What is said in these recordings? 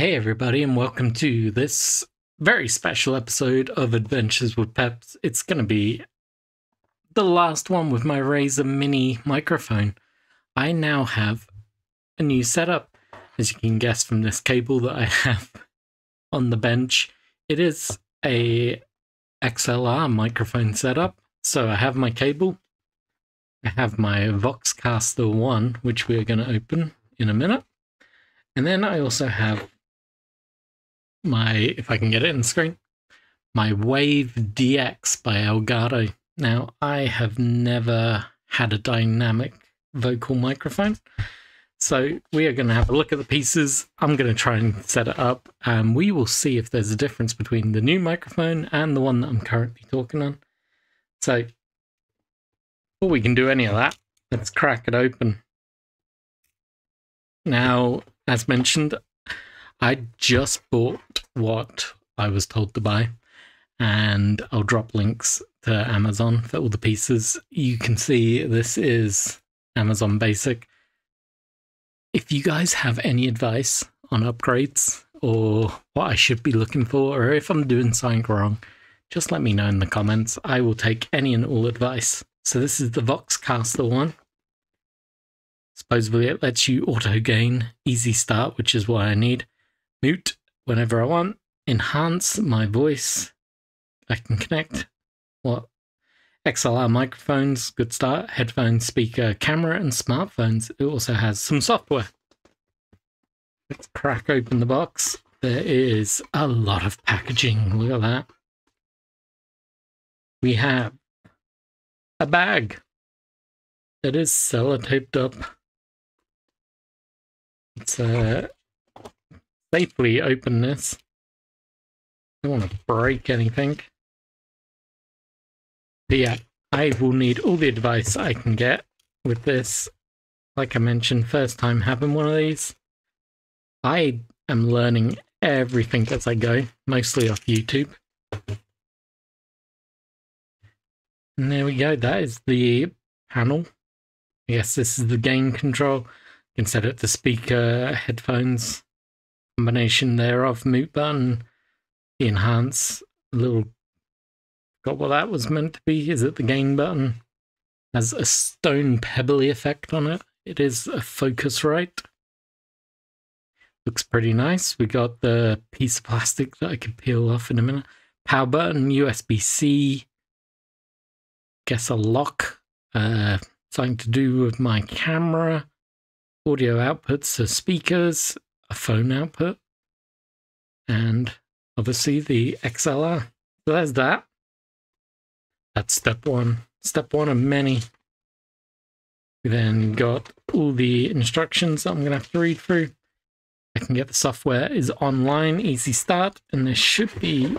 Hey, everybody, and welcome to this very special episode of Adventures with Peps. It's going to be the last one with my Razer Mini microphone. I now have a new setup, as you can guess from this cable that I have on the bench. It is a XLR microphone setup. So I have my cable, I have my Voxcaster 1, which we are going to open in a minute. And then I also have my, if I can get it in screen, my Wave DX by Elgato. Now, I have never had a dynamic vocal microphone. So we are going to have a look at the pieces. I'm going to try and set it up and we will see if there's a difference between the new microphone and the one that I'm currently talking on. So before we can do any of that, let's crack it open. Now, as mentioned, I just bought what I was told to buy, and I'll drop links to Amazon for all the pieces. You can see this is Amazon Basic. If you guys have any advice on upgrades or what I should be looking for, or if I'm doing something wrong, just let me know in the comments. I will take any and all advice. So this is the Voxcaster one. Supposedly it lets you auto gain, easy start, which is what I need mute whenever I want, enhance my voice. I can connect what XLR microphones, good start, headphone, speaker, camera, and smartphones. It also has some software. Let's crack open the box. There is a lot of packaging. Look at that. We have a bag that is sellotaped up. It's a safely open this. I don't want to break anything. But yeah, I will need all the advice I can get with this. Like I mentioned, first time having one of these. I am learning everything as I go, mostly off YouTube. And there we go, that is the panel. Yes, this is the gain control. You can set it to speaker, headphones, combination there of mute button, enhance, a little, got what that was meant to be. Is it the gain button? Has a stone pebbly effect on it. It is a Focusrite. Looks pretty nice. We got the piece of plastic that I could peel off in a minute. Power button, USB-C. Guess a lock. Uh, something to do with my camera. Audio outputs, so speakers, a phone output, and obviously the XLR. So there's that. That's step one. Step one of many. We then got all the instructions that I'm going to have to read through. I can get the software is online, easy start, and there should be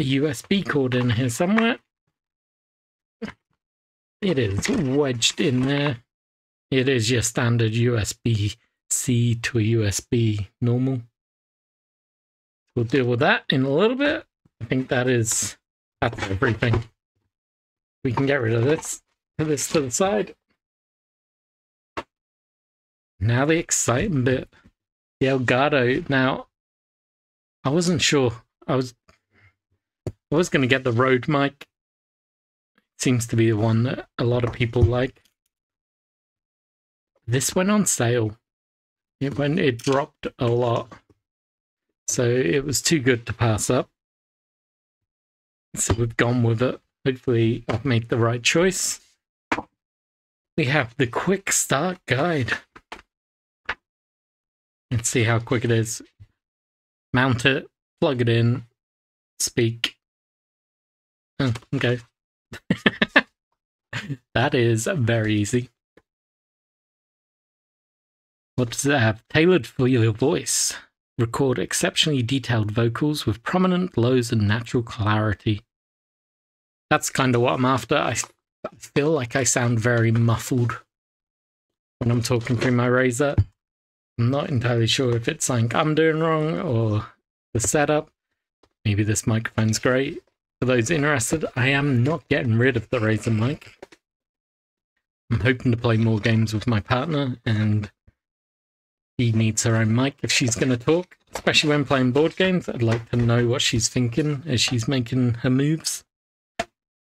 a USB cord in here somewhere. It is wedged in there. It is your standard USB C to a USB normal. We'll deal with that in a little bit. I think that is that's everything. We can get rid of this. Put this to the side. Now the exciting bit. The Elgato. Now, I wasn't sure. I was I was going to get the Rode mic. Seems to be the one that a lot of people like. This went on sale it went it dropped a lot. So it was too good to pass up. So we've gone with it. Hopefully I've made the right choice. We have the quick start guide. Let's see how quick it is. Mount it, plug it in, speak. Oh, okay. that is very easy. What does it have? Tailored for your voice. Record exceptionally detailed vocals with prominent lows and natural clarity. That's kind of what I'm after. I feel like I sound very muffled when I'm talking through my Razer. I'm not entirely sure if it's something I'm doing wrong or the setup. Maybe this microphone's great. For those interested, I am not getting rid of the Razer mic. I'm hoping to play more games with my partner and she needs her own mic if she's going to talk. especially when playing board games. I'd like to know what she's thinking as she's making her moves.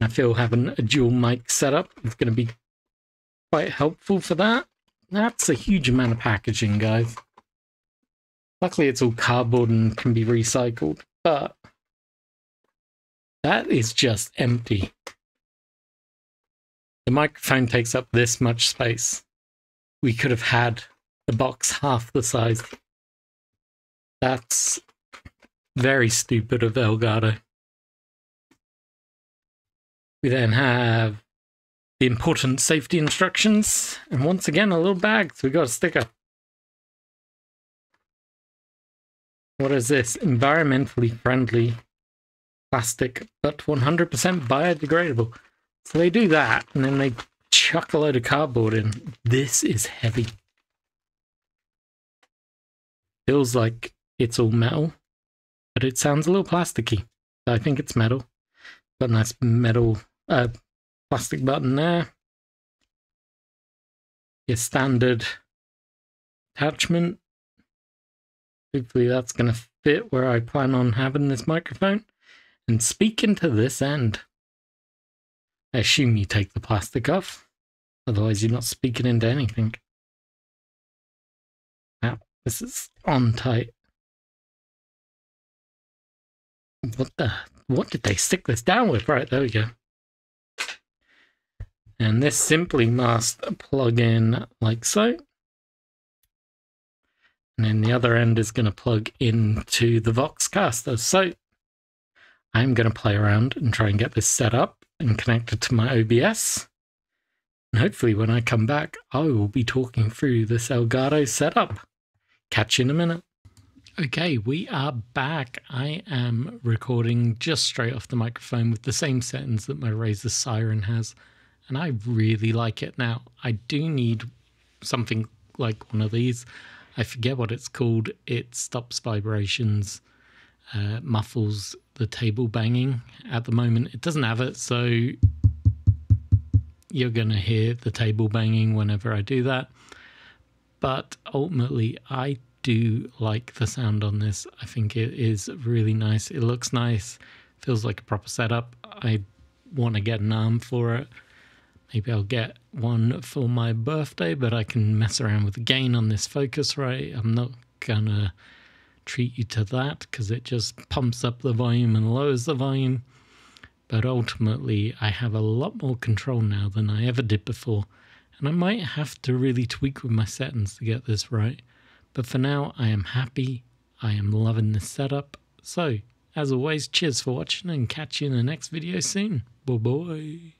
I feel having a dual mic setup is going to be quite helpful for that. That's a huge amount of packaging, guys. Luckily, it's all cardboard and can be recycled, but that is just empty. The microphone takes up this much space. We could have had the box half the size. That's very stupid of Elgato. We then have the important safety instructions, and once again, a little bag, so we got a sticker. What is this? Environmentally friendly plastic, but 100% biodegradable. So they do that, and then they chuck a load of cardboard in. This is heavy. Feels like it's all metal, but it sounds a little plasticky. I think it's metal. Got a nice metal uh, plastic button there. Your standard attachment. Hopefully that's going to fit where I plan on having this microphone. And speak into this end. I assume you take the plastic off. Otherwise you're not speaking into anything. This is on tight. What the? What did they stick this down with? Right, there we go. And this simply must plug in like so. And then the other end is going to plug into the Voxcaster. So I'm going to play around and try and get this set up and connected to my OBS. And hopefully when I come back, I will be talking through this Elgato setup. Catch you in a minute. Okay, we are back. I am recording just straight off the microphone with the same settings that my Razer Seiren has and I really like it now. I do need something like one of these. I forget what it's called. It stops vibrations, uh, muffles the table banging. At the moment, it doesn't have it, so you're going to hear the table banging whenever I do that. But ultimately, I do like the sound on this. I think it is really nice. It looks nice, feels like a proper setup. I want to get an arm for it. Maybe I'll get one for my birthday, but I can mess around with the gain on this Focusrite. I'm not gonna treat you to that because it just pumps up the volume and lowers the volume. But ultimately, I have a lot more control now than I ever did before, and I might have to really tweak with my settings to get this right. But for now, I am happy. I am loving this setup. So, as always, cheers for watching and catch you in the next video soon. Bye bye.